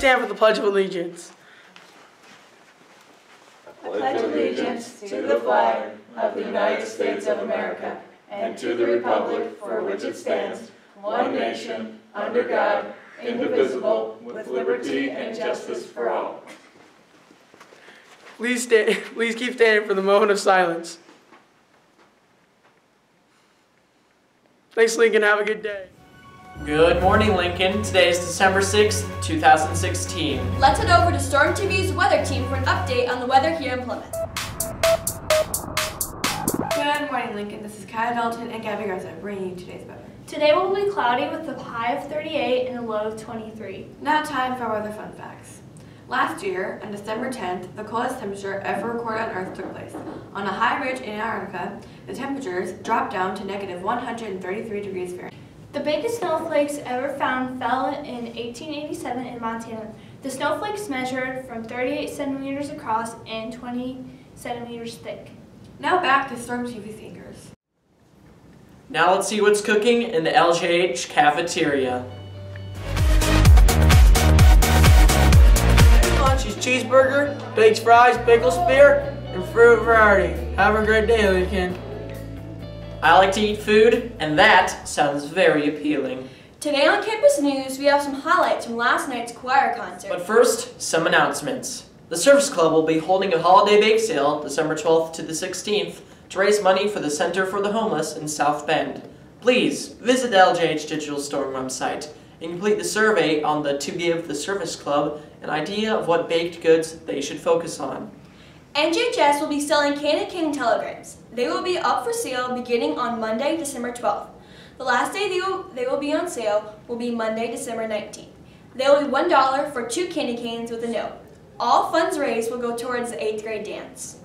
stand for the Pledge of Allegiance. I pledge allegiance to the flag of the United States of America and to the republic for which it stands, one nation, under God, indivisible, with liberty and justice for all. Please, stand, please keep standing for the moment of silence. Thanks, Lincoln. Have a good day. Good morning, Lincoln. Today is December 6th, 2016. Let's head over to Storm TV's weather team for an update on the weather here in Plymouth. Good morning, Lincoln. This is Kaya Dalton and Gabby Garza bringing you today's weather. Today will be cloudy with a high of 38 and a low of 23. Now time for weather fun facts. Last year, on December 10th, the coldest temperature ever recorded on Earth took place. On a high ridge in Antarctica, the temperatures dropped down to negative 133 degrees Fahrenheit. The biggest snowflakes ever found fell in 1887 in Montana. The snowflakes measured from 38 centimeters across and 20 centimeters thick. Now back to Storm TV Singers. Now let's see what's cooking in the LJH cafeteria. Lunch is cheeseburger, baked fries, pickle spear, and fruit variety. Have a great day, Lincoln. I like to eat food, and that sounds very appealing. Today on Campus News, we have some highlights from last night's choir concert. But first, some announcements. The Service Club will be holding a holiday bake sale December 12th to the 16th to raise money for the Center for the Homeless in South Bend. Please visit the LJH Digital Storm website and complete the survey on the To Give the Service Club an idea of what baked goods they should focus on. NJHS will be selling candy cane telegrams. They will be up for sale beginning on Monday, December 12th. The last day they will, they will be on sale will be Monday, December 19th. They will be $1 for two candy canes with a note. All funds raised will go towards the 8th grade dance.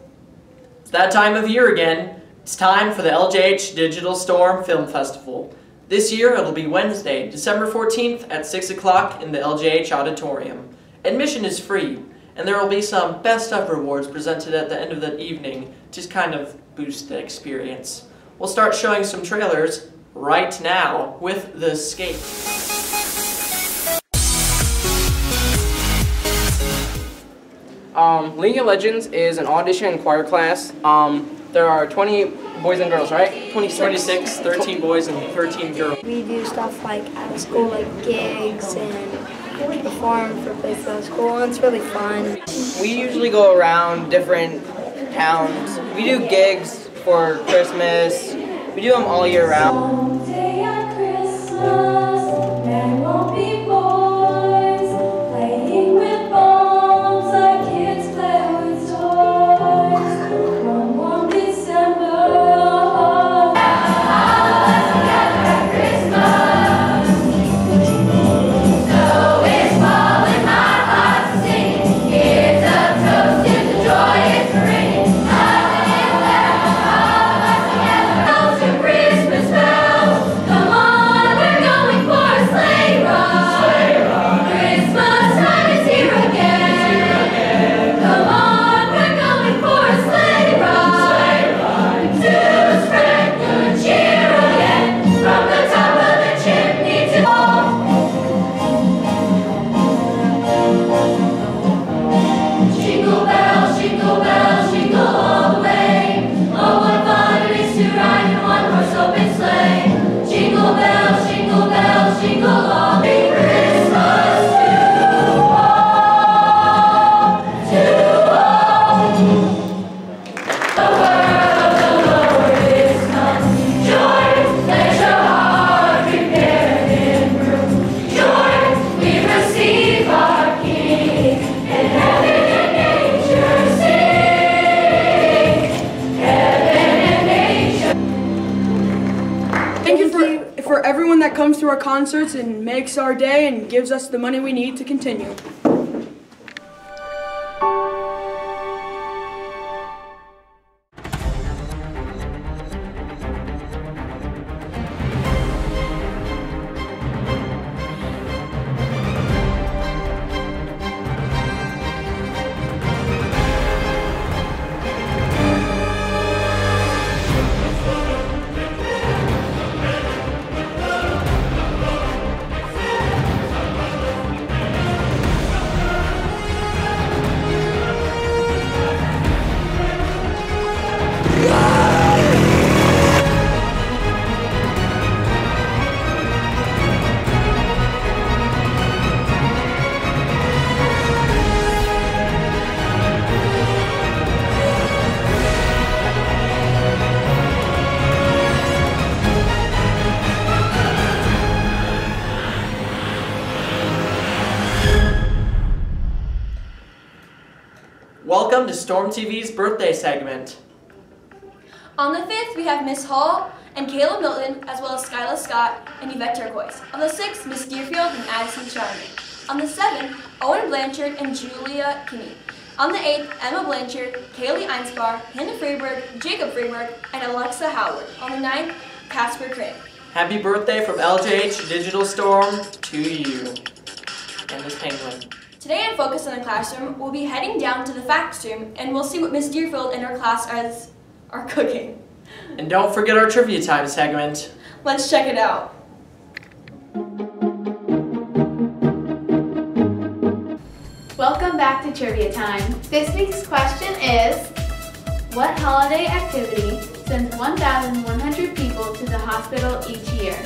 It's that time of year again. It's time for the LJH Digital Storm Film Festival. This year it'll be Wednesday, December 14th at 6 o'clock in the LJH Auditorium. Admission is free, and there will be some best of rewards presented at the end of the evening to kind of boost the experience. We'll start showing some trailers right now with The Escape. Um, League of Legends is an audition and choir class. Um, there are 20 boys and girls, right? 26. 26, 13 boys and 13 girls. We do stuff like at school, like gigs and perform for places at school, and it's really fun. We usually go around different towns. We do gigs for Christmas. We do them all year round. Concerts and makes our day and gives us the money we need to continue. Welcome to Storm TV's birthday segment. On the 5th, we have Miss Hall and Caleb Milton, as well as Skyla Scott and Yvette Turquoise. On the 6th, Miss Deerfield and Addison Charming. On the 7th, Owen Blanchard and Julia Kinney. On the 8th, Emma Blanchard, Kaylee Einspar, Hannah Freeberg, Jacob Freeberg, and Alexa Howard. On the 9th, Casper Craig. Happy birthday from LJH Digital Storm to you. And Miss Penguin. Today in Focus on the Classroom, we'll be heading down to the FACS room and we'll see what Miss Deerfield and her class are, are cooking. And don't forget our trivia time segment. Let's check it out. Welcome back to Trivia Time. This week's question is, what holiday activity sends 1,100 people to the hospital each year?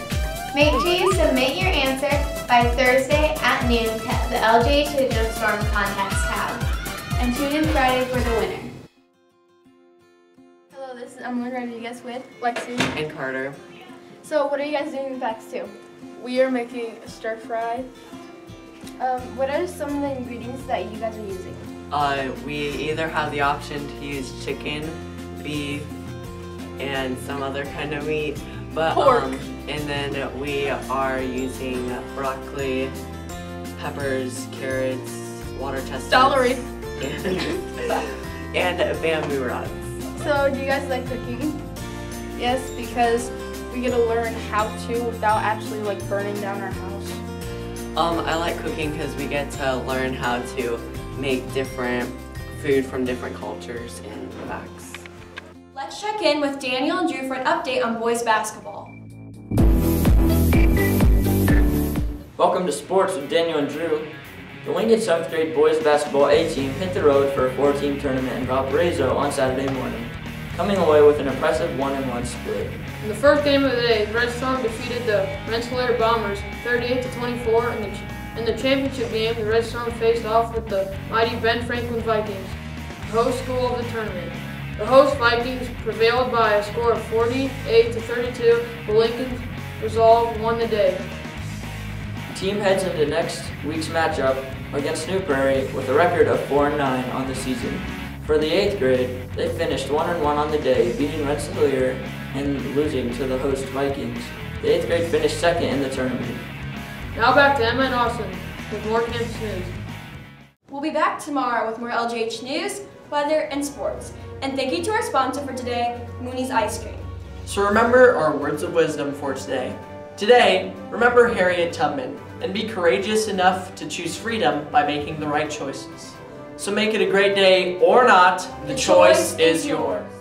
Make sure you submit your answer by Thursday at noon to the LJH Digital Storm Contest tab. And tune in Friday for the winner. Hello, this is Emily Rodriguez with Lexi. And Carter. So, what are you guys doing in FACS two? We are making a stir fry. Um, what are some of the ingredients that you guys are using? Uh, we either have the option to use chicken, beef, and some other kind of meat, but Pork. um, and then we are using broccoli, peppers, carrots, water testers, Celery. and, and bamboo rods. So, do you guys like cooking? Yes, because we get to learn how to without actually like burning down our house. Um, I like cooking because we get to learn how to make different food from different cultures and facts. Let's check in with Daniel and Drew for an update on boys basketball. Welcome to Sports with Daniel and Drew. The Lincoln 7th grade boys basketball A team hit the road for a four-team tournament in Valparaiso on Saturday morning, coming away with an impressive 1-1 split. In the first game of the day, the Red Storm defeated the Rensselaer Bombers 38 to 24. In the, in the championship game, the Red Storm faced off with the mighty Ben Franklin Vikings, the host school of the tournament. The host Vikings prevailed by a score of 48 to 32. The Lincoln Resolve won the day. The team heads into next week's matchup against New Prairie with a record of 4-9 on the season. For the 8th grade, they finished 1-1 on the day, beating Rensselaer and losing to the host Vikings. The 8th grade finished second in the tournament. Now back to Emma and Austin with more campus news. We'll be back tomorrow with more LJH news, weather, and sports. And thank you to our sponsor for today, Mooney's Ice Cream. So remember our words of wisdom for today. Today, remember Harriet Tubman and be courageous enough to choose freedom by making the right choices. So make it a great day or not, the, choice, is yours. yours.